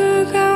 you got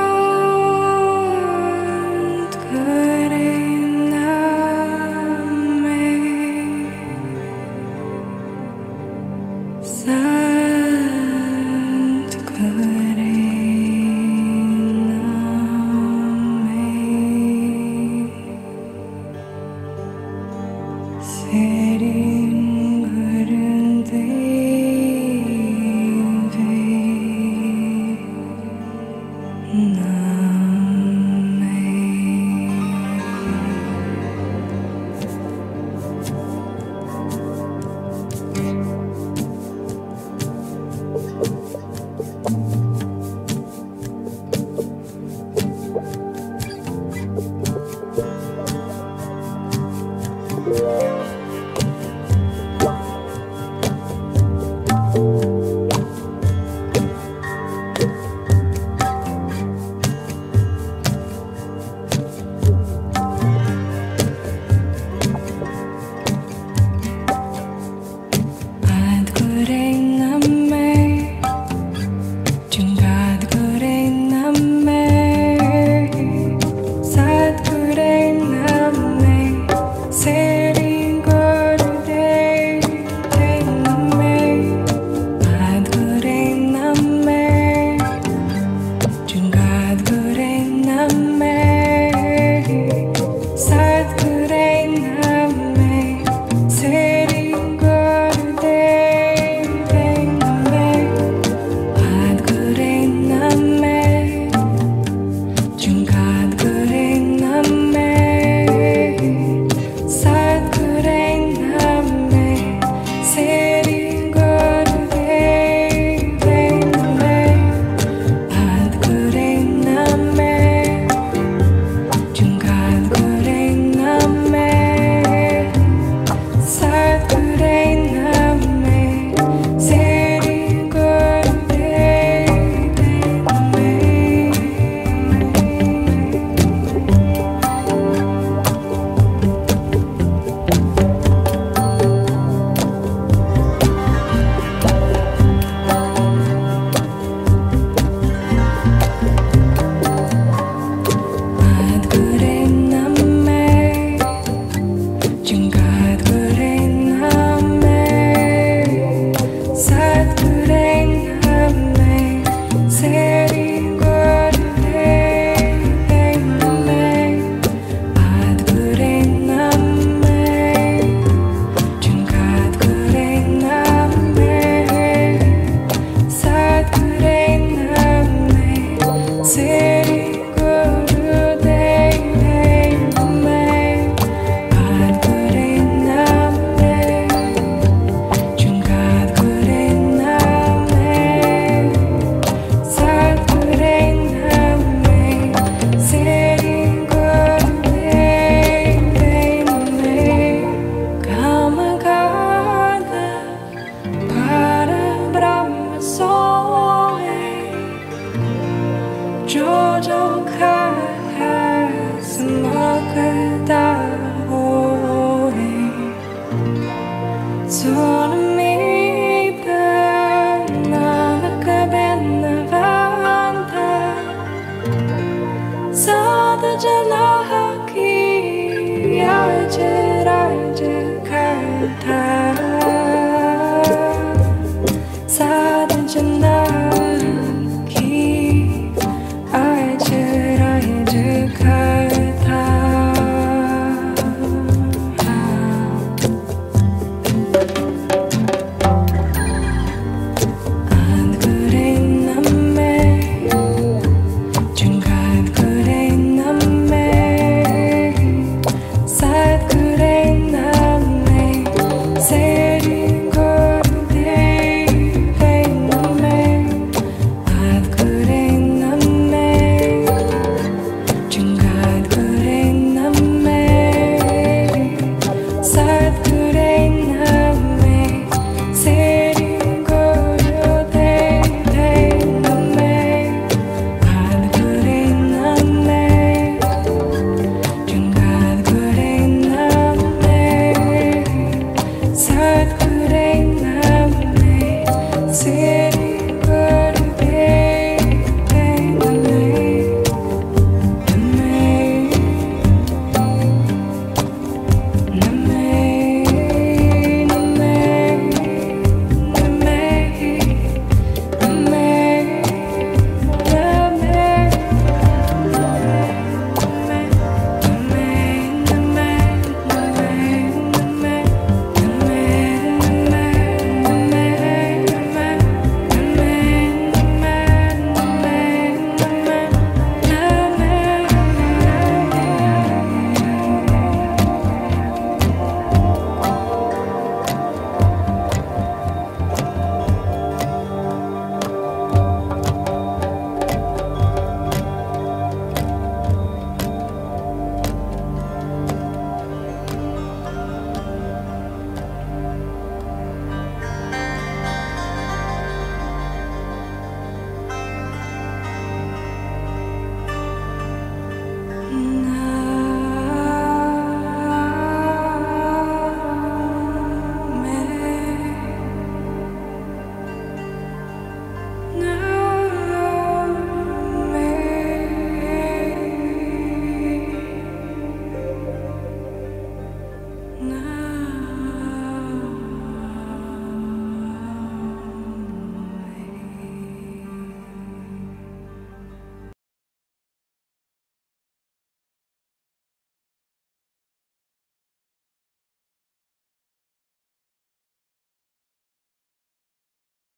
laki aje raje kata